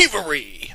thievery.